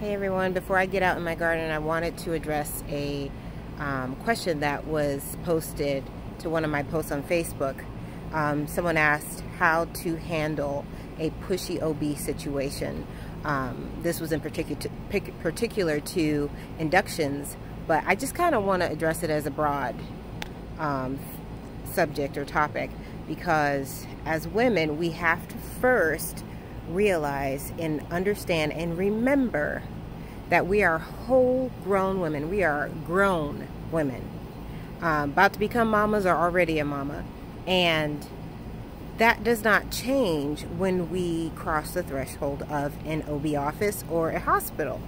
Hey everyone, before I get out in my garden, I wanted to address a um, question that was posted to one of my posts on Facebook. Um, someone asked how to handle a pushy OB situation. Um, this was in particular to, particular to inductions, but I just kind of want to address it as a broad um, subject or topic because as women, we have to first realize and understand and remember that we are whole grown women. We are grown women. Um, about to become mamas or already a mama. And that does not change when we cross the threshold of an OB office or a hospital.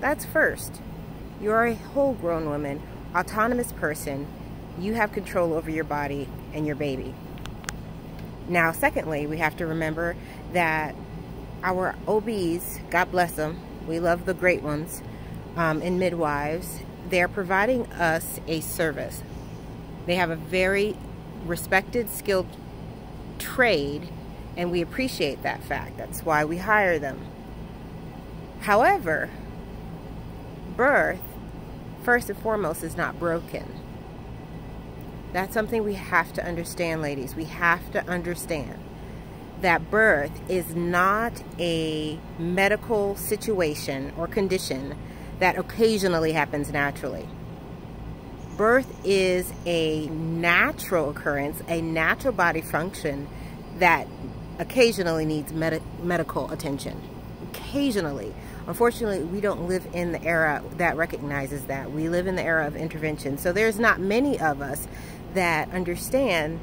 That's first. You are a whole grown woman, autonomous person. You have control over your body and your baby. Now, secondly, we have to remember that our OBs, God bless them, we love the great ones, um, and midwives, they're providing us a service. They have a very respected, skilled trade, and we appreciate that fact. That's why we hire them. However, birth, first and foremost, is not broken. That's something we have to understand, ladies. We have to understand that birth is not a medical situation or condition that occasionally happens naturally. Birth is a natural occurrence, a natural body function that occasionally needs med medical attention. Occasionally. Unfortunately, we don't live in the era that recognizes that. We live in the era of intervention. So there's not many of us that understand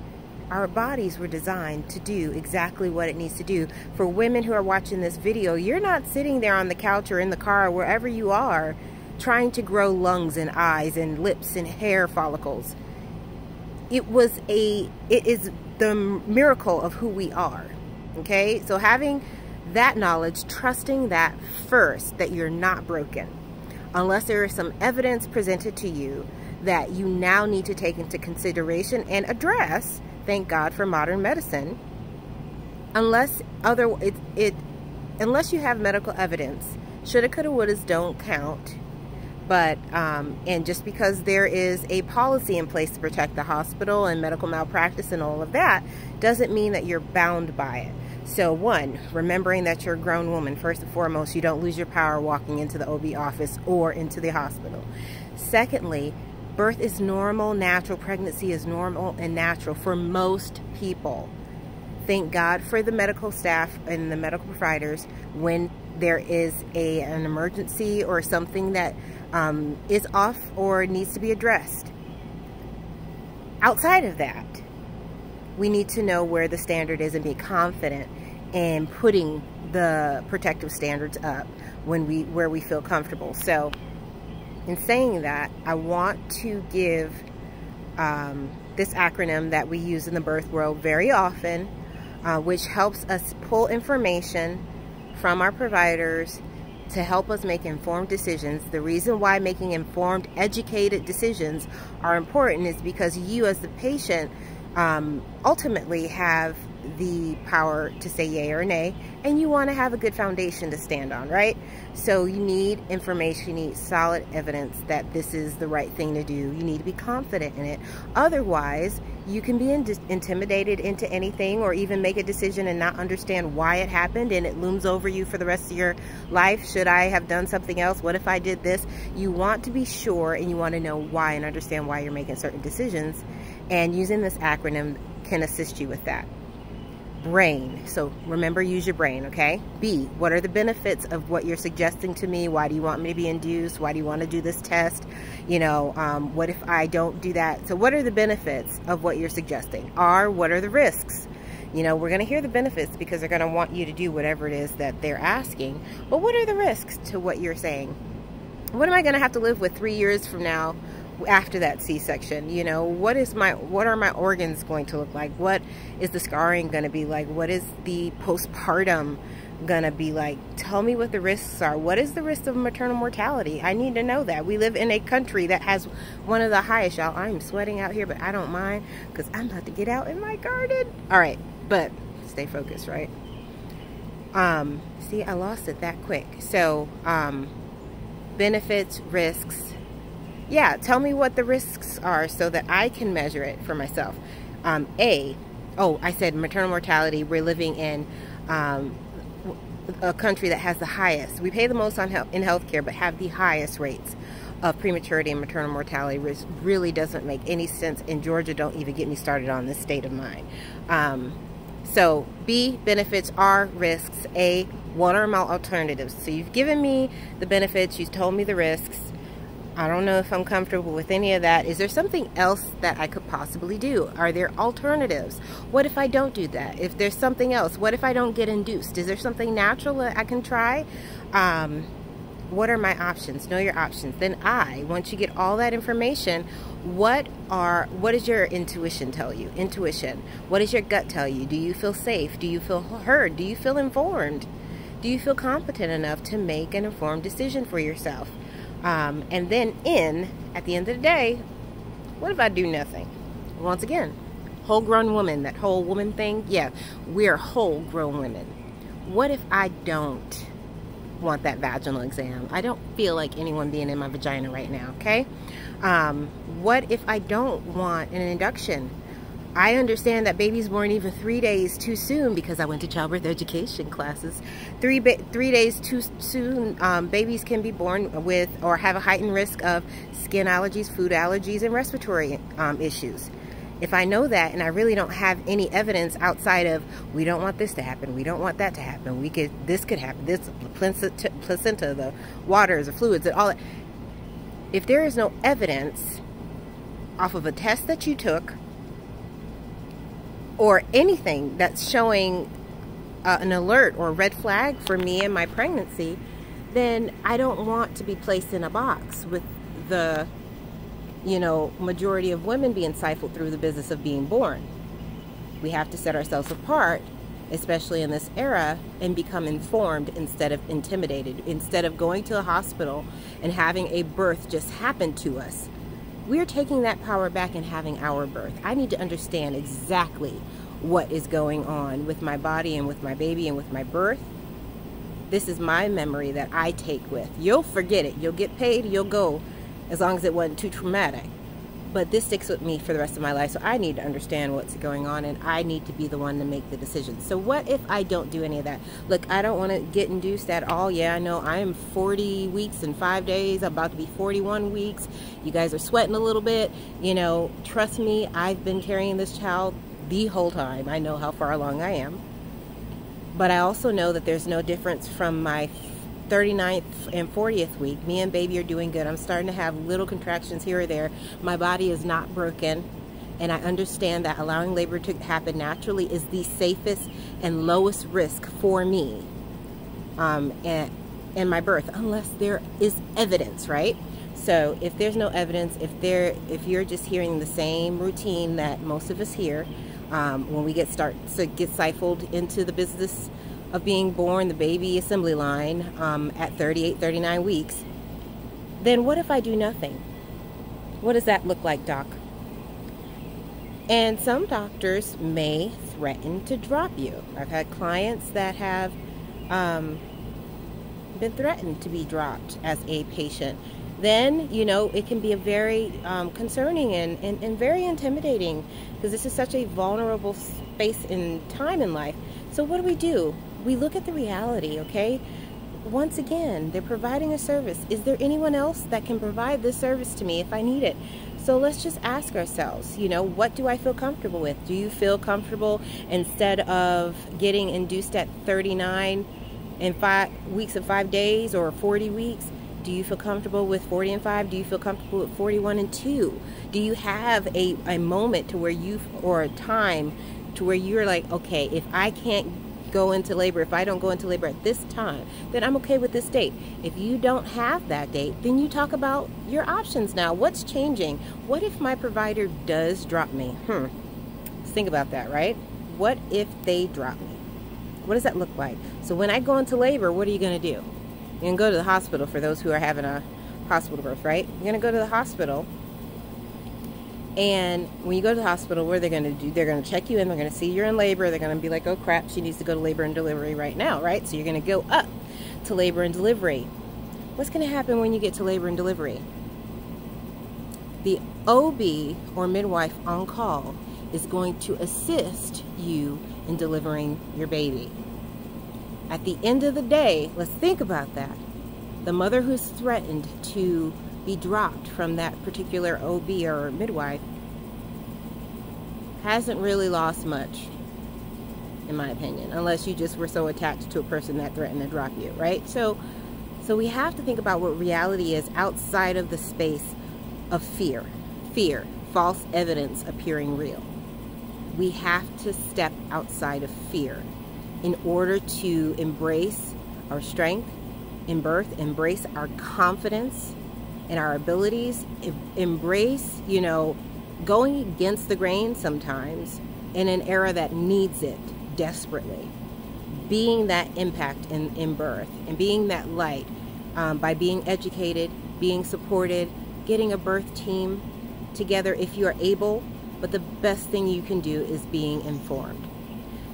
our bodies were designed to do exactly what it needs to do. For women who are watching this video, you're not sitting there on the couch or in the car or wherever you are trying to grow lungs and eyes and lips and hair follicles. It was a, it is the miracle of who we are. Okay, so having that knowledge, trusting that first, that you're not broken, unless there is some evidence presented to you that you now need to take into consideration and address. Thank God for modern medicine. Unless other it, it unless you have medical evidence, shoulda, coulda, wouldas don't count. But um, and just because there is a policy in place to protect the hospital and medical malpractice and all of that, doesn't mean that you're bound by it. So one, remembering that you're a grown woman, first and foremost, you don't lose your power walking into the OB office or into the hospital. Secondly, Birth is normal, natural. Pregnancy is normal and natural for most people. Thank God for the medical staff and the medical providers when there is a, an emergency or something that um, is off or needs to be addressed. Outside of that, we need to know where the standard is and be confident in putting the protective standards up when we where we feel comfortable. So in saying that, I want to give um, this acronym that we use in the birth world very often, uh, which helps us pull information from our providers to help us make informed decisions. The reason why making informed, educated decisions are important is because you as the patient um, ultimately have the power to say yay or nay and you want to have a good foundation to stand on right? So you need information you need solid evidence that this is the right thing to do. You need to be confident in it. Otherwise you can be in intimidated into anything or even make a decision and not understand why it happened and it looms over you for the rest of your life. Should I have done something else? What if I did this? You want to be sure and you want to know why and understand why you're making certain decisions. And using this acronym can assist you with that brain. So remember, use your brain, okay? B, what are the benefits of what you're suggesting to me? Why do you want me to be induced? Why do you want to do this test? You know, um, what if I don't do that? So what are the benefits of what you're suggesting? R, what are the risks? You know, we're going to hear the benefits because they're going to want you to do whatever it is that they're asking. But what are the risks to what you're saying? What am I going to have to live with three years from now after that C-section you know what is my what are my organs going to look like? What is the scarring going to be like? What is the postpartum gonna be like? Tell me what the risks are. What is the risk of maternal mortality? I need to know that. We live in a country that has one of the highest y'all. I'm sweating out here but i don't mind because i'm about to get out in my garden. All right but stay focused right? Um, see, I lost it that quick. So, um, benefits, risks. Yeah, tell me what the risks are so that I can measure it for myself. Um, A, oh, I said maternal mortality. We're living in um, a country that has the highest. We pay the most on health, in healthcare, but have the highest rates of prematurity and maternal mortality, which really doesn't make any sense. In Georgia, don't even get me started on this state of mind. Um, so B, benefits are risks. A, what are my alternatives? So you've given me the benefits, you've told me the risks. I don't know if I'm comfortable with any of that. Is there something else that I could possibly do? Are there alternatives? What if I don't do that? If there's something else, what if I don't get induced? Is there something natural that I can try? Um, what are my options? Know your options. Then I, once you get all that information, what are what does your intuition tell you? Intuition. What does your gut tell you? Do you feel safe? Do you feel heard? Do you feel informed? Do you feel competent enough to make an informed decision for yourself? Um, and then in, at the end of the day, what if I do nothing? Once again, whole grown woman, that whole woman thing, yeah, we're whole grown women. What if I don't want that vaginal exam? I don't feel like anyone being in my vagina right now, okay? Um, what if I don't want an induction? I understand that babies born even three days too soon because I went to childbirth education classes. Three three days too soon, um, babies can be born with or have a heightened risk of skin allergies, food allergies, and respiratory um, issues. If I know that and I really don't have any evidence outside of we don't want this to happen, we don't want that to happen, we could this could happen, this placenta, placenta the waters, the fluids, all that. If there is no evidence off of a test that you took or anything that's showing uh, an alert or red flag for me and my pregnancy, then I don't want to be placed in a box with the, you know, majority of women being stifled through the business of being born. We have to set ourselves apart, especially in this era, and become informed instead of intimidated. Instead of going to a hospital and having a birth just happen to us, we're taking that power back and having our birth. I need to understand exactly what is going on with my body and with my baby and with my birth. This is my memory that I take with. You'll forget it. You'll get paid. You'll go as long as it wasn't too traumatic but this sticks with me for the rest of my life. So I need to understand what's going on and I need to be the one to make the decision. So what if I don't do any of that? Look, I don't want to get induced at all. Yeah, I know I'm 40 weeks and five days. I'm about to be 41 weeks. You guys are sweating a little bit. You know, trust me, I've been carrying this child the whole time. I know how far along I am. But I also know that there's no difference from my 39th and 40th week. Me and baby are doing good. I'm starting to have little contractions here or there. My body is not broken. And I understand that allowing labor to happen naturally is the safest and lowest risk for me um, and, and my birth, unless there is evidence, right? So if there's no evidence, if there, if you're just hearing the same routine that most of us hear, um, when we get start to get stifled into the business of being born, the baby assembly line, um, at 38, 39 weeks, then what if I do nothing? What does that look like, doc? And some doctors may threaten to drop you. I've had clients that have um, been threatened to be dropped as a patient. Then, you know, it can be a very um, concerning and, and, and very intimidating because this is such a vulnerable space in time in life. So, what do we do? We look at the reality, okay? Once again, they're providing a service. Is there anyone else that can provide this service to me if I need it? So let's just ask ourselves, you know, what do I feel comfortable with? Do you feel comfortable instead of getting induced at 39 in five weeks of five days or 40 weeks? Do you feel comfortable with 40 and 5? Do you feel comfortable with 41 and 2? Do you have a, a moment to where you, or a time to where you're like, okay, if I can't go into labor, if I don't go into labor at this time, then I'm okay with this date. If you don't have that date, then you talk about your options now. What's changing? What if my provider does drop me? Hmm. Let's think about that, right? What if they drop me? What does that look like? So when I go into labor, what are you going to do? You're going to go to the hospital for those who are having a hospital birth, right? You're going to go to the hospital And when you go to the hospital, what are they going to do? They're going to check you in. They're going to see you're in labor. They're going to be like, oh crap, she needs to go to labor and delivery right now, right? So you're going to go up to labor and delivery. What's going to happen when you get to labor and delivery? The OB or midwife on call is going to assist you in delivering your baby. At the end of the day, let's think about that. The mother who's threatened to be dropped from that particular OB or midwife hasn't really lost much, in my opinion, unless you just were so attached to a person that threatened to drop you, right? So, so we have to think about what reality is outside of the space of fear. Fear, false evidence appearing real. We have to step outside of fear in order to embrace our strength in birth, embrace our confidence in our abilities, embrace, you know, going against the grain sometimes in an era that needs it desperately. Being that impact in, in birth and being that light um, by being educated, being supported, getting a birth team together if you are able. But the best thing you can do is being informed.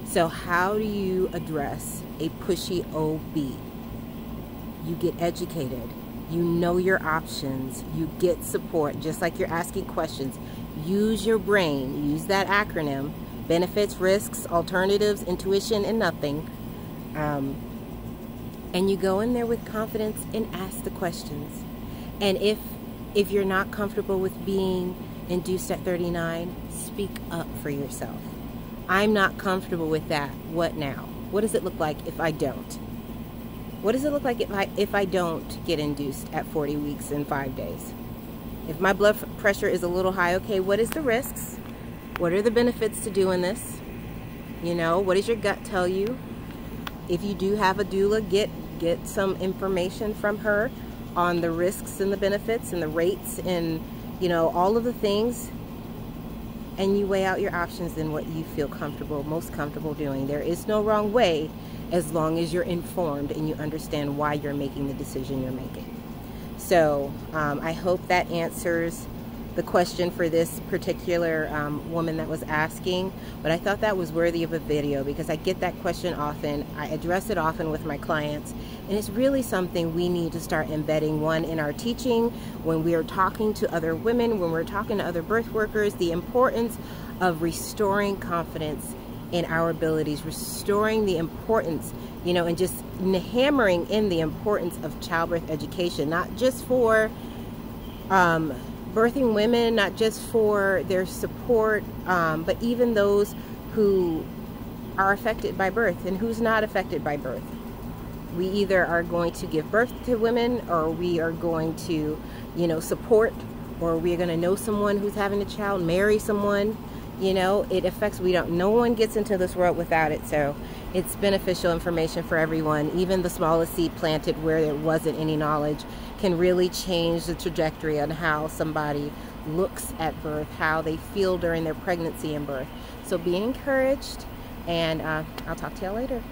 So, how do you address a pushy OB? You get educated you know your options, you get support, just like you're asking questions. Use your brain, use that acronym benefits, risks, alternatives, intuition, and nothing. Um, and you go in there with confidence and ask the questions. And if if you're not comfortable with being induced at 39, speak up for yourself. I'm not comfortable with that. What now? What does it look like if I don't? What does it look like if I, if I don't get induced at 40 weeks and five days? If my blood pressure is a little high, okay, what is the risks? What are the benefits to doing this? You know, what does your gut tell you? If you do have a doula, get get some information from her on the risks and the benefits and the rates and you know all of the things and you weigh out your options in what you feel comfortable most comfortable doing there is no wrong way as long as you're informed and you understand why you're making the decision you're making. So um, I hope that answers the question for this particular um, woman that was asking, but I thought that was worthy of a video because I get that question often. I address it often with my clients, and it's really something we need to start embedding one in our teaching when we are talking to other women, when we're talking to other birth workers, the importance of restoring confidence in our abilities, restoring the importance, you know, and just hammering in the importance of childbirth education, not just for um, birthing women, not just for their support, um, but even those who are affected by birth and who's not affected by birth. We either are going to give birth to women or we are going to, you know, support or we're going to know someone who's having a child, marry someone you know it affects we don't no one gets into this world without it. So it's beneficial information for everyone. Even the smallest seed planted where there wasn't any knowledge can really change the trajectory on how somebody looks at birth how they feel during their pregnancy and birth. So be encouraged and uh, i'll talk to y'all later